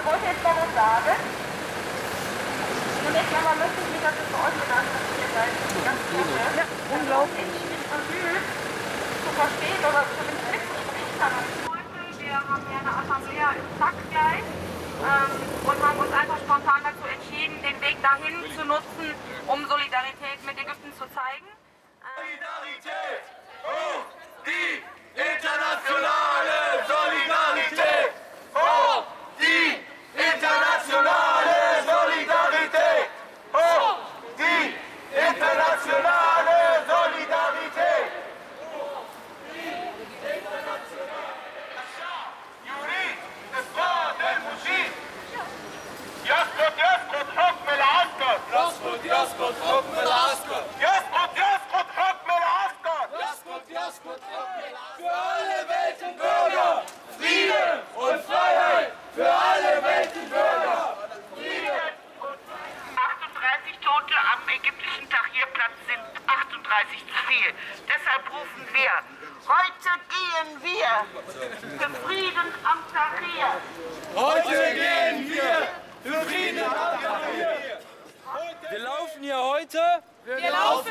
ihr wollt jetzt mal was sagen? Zunächst einmal möchte ich mich dafür bedanken, dass ihr hier seid. Ganz. Ja, unglaublich. Ich bin bemüht, zu verstehen oder zumindest mitzusprechen kann. Wir haben ja eine Assemblea im Zack gleich ähm, und haben uns einfach spontan dazu entschieden, den Weg dahin zu nutzen, um Solidarität Für alle Weltenbürger Frieden und Freiheit. Für alle Weltenbürger Frieden und Freiheit. 38 Tote am ägyptischen Tahrirplatz sind 38 zu viel. Deshalb rufen wir, heute gehen wir für Frieden am Tahrir. Heute gehen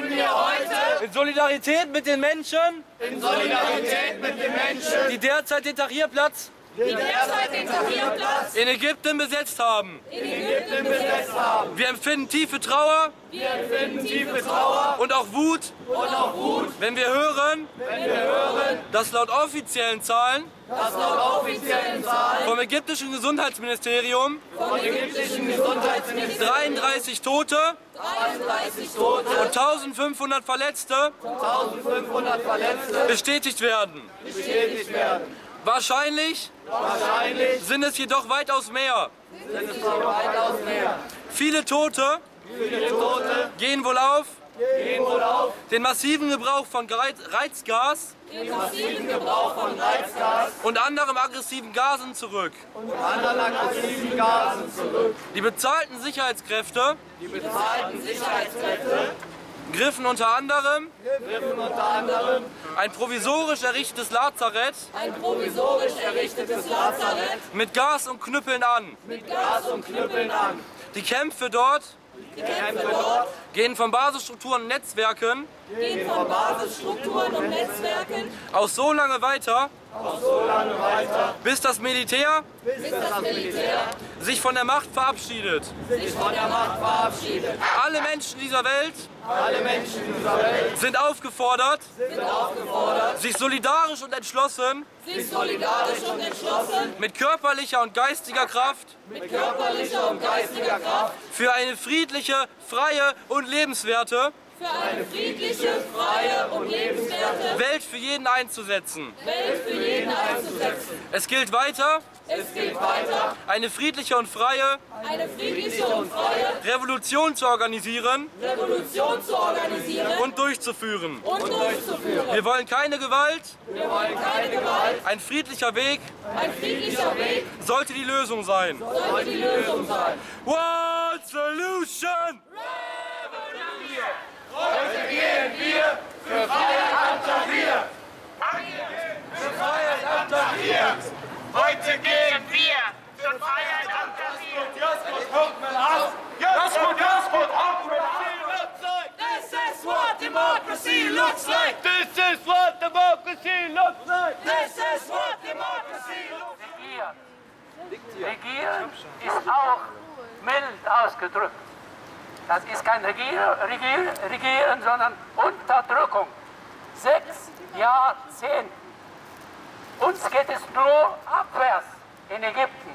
wir laufen hier heute in Solidarität mit den Menschen, in Solidarität mit den Menschen. Die derzeit den Tahrirplatz die derzeit den Tahrirplatz in Ägypten besetzt haben. in Ägypten besetzt haben Wir empfinden tiefe Trauer wir empfinden tiefe Trauer und auch Wut, und auch Wut wenn wir hören, wenn wir hören dass laut offiziellen Zahlen dass laut offiziellen Zahlen vom ägyptischen Gesundheitsministerium vom ägyptischen Gesundheitsministerium 33 Tote 33 Tote und 1500 Verletzte 1500 Verletzte bestätigt werden. bestätigt werden. Wahrscheinlich Wahrscheinlich sind es jedoch weitaus mehr. sind es weitaus mehr. Viele Tote Viele Tote gehen wohl auf gehen wohl auf den massiven Gebrauch von Reizgas den massiven Gebrauch von Reizgas und anderen aggressiven Gasen zurück. und anderen aggressiven Gasen zurück. Die bezahlten Sicherheitskräfte Die bezahlten Sicherheitskräfte griffen unter anderem. Griffen unter anderem. Ein provisorisch errichtetes Lazarett. Ein provisorisch errichtetes Lazarett. Mit Gas und Knüppeln an. mit Gas und Knüppeln an. Die Kämpfe dort. Die Kämpfe dort gehen von Basisstrukturen und Netzwerken gehen von Basisstrukturen und Netzwerken aus so lange weiter, auch so lange weiter, bis das Militär bis das Militär sich von der Macht verabschiedet. sich von der Macht verabschiedet. Alle Menschen dieser Welt Alle Menschen dieser Welt sind aufgefordert, sind aufgefordert, sich solidarisch und entschlossen sich solidarisch und entschlossen mit körperlicher und geistiger Kraft mit körperlicher und geistiger Kraft für eine friedliche, freie und lebenswerte für eine friedliche, freie und lebenswerte Welt für jeden einzusetzen. Welt für jeden einzusetzen. Es gilt weiter, Es geht weiter, eine friedliche und freie eine friedliche und freie Revolution zu organisieren Revolution zu organisieren und durchzuführen. und durchzuführen. Wir wollen keine Gewalt, Wir wollen keine Gewalt. ein friedlicher Weg Ein friedlicher Weg sollte die Lösung sein. soll die Lösung sein. One Solution! Heute gehen wir für Freiheit am Tahrir! Für Freiheit am Tahrir! Heute gehen wir für Freiheit am Tahrir! Yasqut Hukm al-Asr! Yasqut, Yasqut Hukm al-Asr! This is what democracy looks like. This is what democracy looks like! This is what democracy looks like. Regieren ist auch mild ausgedrückt. Das ist kein Regier, Regier, Regieren, sondern Unterdrückung. Sechs Jahrzehnte. Uns geht es nur abwärts in Ägypten.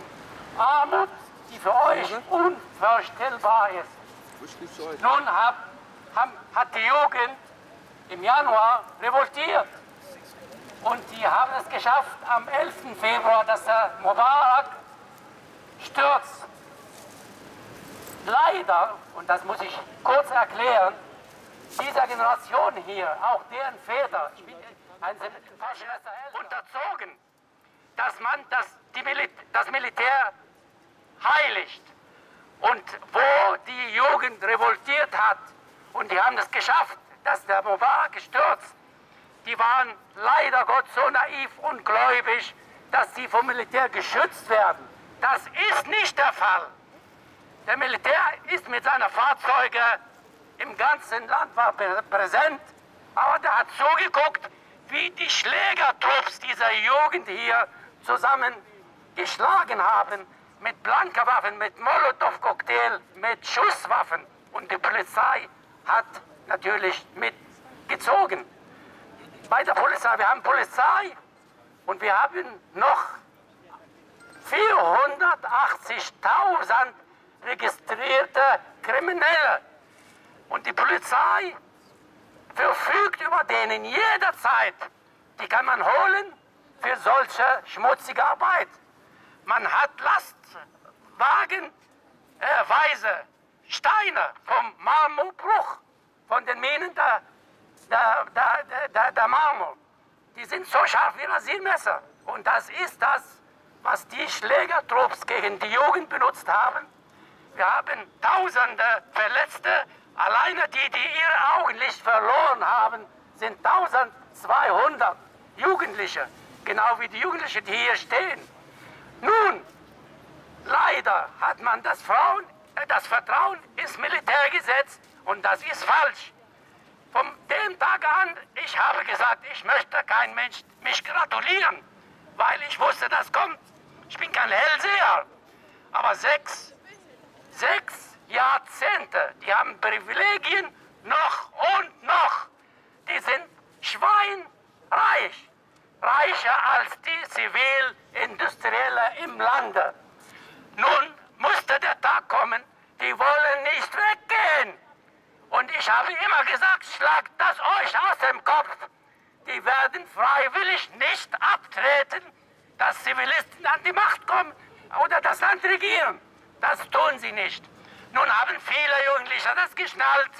Armut, die für euch unvorstellbar ist. Nun haben, hat die Jugend im Januar revoltiert. Und die haben es geschafft am 11. Februar, dass der Mubarak stürzt. Leider, und das muss ich kurz erklären, dieser Generation hier, auch deren Väter, ein unterzogen, dass man das, Mil das Militär heiligt. Und wo die Jugend revoltiert hat, und die haben es geschafft, dass der Mubarak gestürzt, die waren leider Gott so naiv und gläubig, dass sie vom Militär geschützt werden. Das ist nicht der Fall. Der Militär ist mit seinen Fahrzeugen im ganzen Land war präsent, aber der hat zugeguckt, wie die Schlägertrupps dieser Jugend hier zusammengeschlagen haben mit Blankerwaffen, mit Molotow-Cocktail, mit Schusswaffen. Und die Polizei hat natürlich mitgezogen. Bei der Polizei, wir haben Polizei und wir haben noch 480.000 registrierte Kriminelle. Und die Polizei verfügt über denen jederzeit. Die kann man holen für solche schmutzige Arbeit. Man hat Lastwagenweise äh, Steine vom Marmorbruch, von den Minen der, der, der, der, der Marmor. Die sind so scharf wie Rasiermesser. Und das ist das, was die Schlägertrupps gegen die Jugend benutzt haben. Wir haben tausende Verletzte. Alleine die, die ihr Augenlicht verloren haben, sind 1200 Jugendliche. Genau wie die Jugendlichen, die hier stehen. Nun, leider hat man das, Frauen, äh, das Vertrauen ins Militär gesetzt und das ist falsch. Von dem Tag an, ich habe gesagt, ich möchte kein Mensch mich gratulieren, weil ich wusste, das kommt. Ich bin kein Hellseher. Aber sechs, sechs Jahrzehnte, die haben Privilegien noch und noch. Die sind schweinreich reicher als die Zivilindustrielle im Lande. Nun musste der Tag kommen, die wollen nicht weggehen. Und ich habe immer gesagt, schlagt das euch aus dem Kopf. Die werden freiwillig nicht abtreten, dass Zivilisten an die Macht kommen oder das Land regieren. Das tun sie nicht. Nun haben viele Jugendliche das geschnallt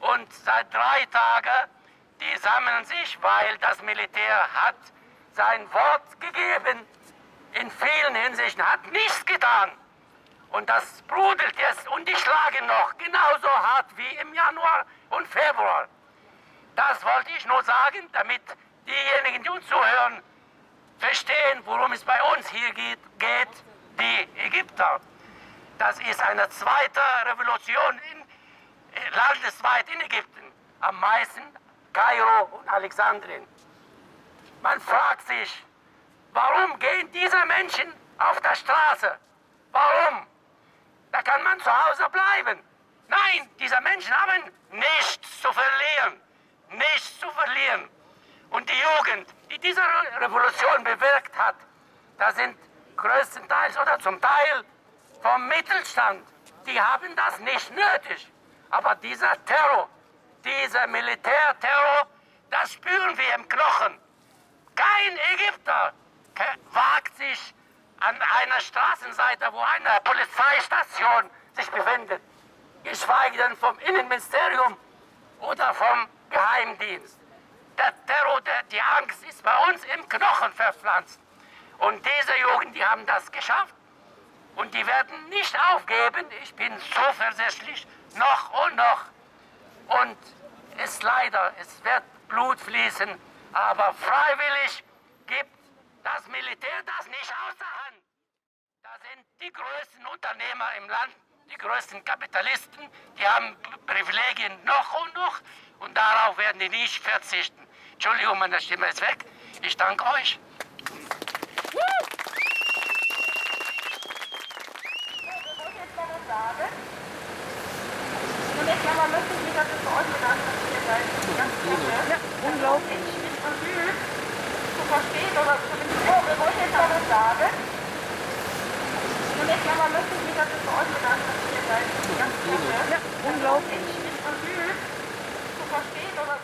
und seit drei Tagen die sammeln sich, weil das Militär hat sein Wort gegeben, in vielen Hinsichten, hat nichts getan. Und das brodelt jetzt und die schlagen noch genauso hart wie im Januar und Februar. Das wollte ich nur sagen, damit diejenigen, die uns zuhören, verstehen, worum es bei uns hier geht, geht die Ägypter. Das ist eine zweite Revolution in, landesweit in Ägypten. Am meisten Kairo und Alexandrien. Man fragt sich, warum gehen diese Menschen auf der Straße? Warum? Da kann man zu Hause bleiben. Nein, diese Menschen haben nichts zu verlieren. Nichts zu verlieren. Und die Jugend, die diese Revolution bewirkt hat, da sind größtenteils oder zum Teil vom Mittelstand. Die haben das nicht nötig. Aber dieser Terror, dieser Militärterror, das spüren wir im Knochen. Kein Ägypter wagt sich an einer Straßenseite, wo eine Polizeistation sich befindet, geschweige denn vom Innenministerium oder vom Geheimdienst. Der Terror, der, die Angst ist bei uns im Knochen verpflanzt. Und diese Jugend, die haben das geschafft. Und die werden nicht aufgeben. Ich bin zuversichtlich, noch und noch. Und es leider, es wird Blut fließen, aber freiwillig gibt das Militär das nicht aus der Hand. Da sind die größten Unternehmer im Land, die größten Kapitalisten, die haben Privilegien noch und noch und darauf werden die nicht verzichten. Entschuldigung, meine Stimme ist weg. Ich danke euch. Zunächst einmal möchte ich mich dafür verordnen, dass ihr seid ganz. Ja, unglaublich. Von Süd zu verstehen oder zumindest oh, wir wollen jetzt aber sagen. Zunächst einmal möchte ich mich dafür verordnen, dass ihr seid ganz. Ja, unglaublich. Von Süd zu verstehen oder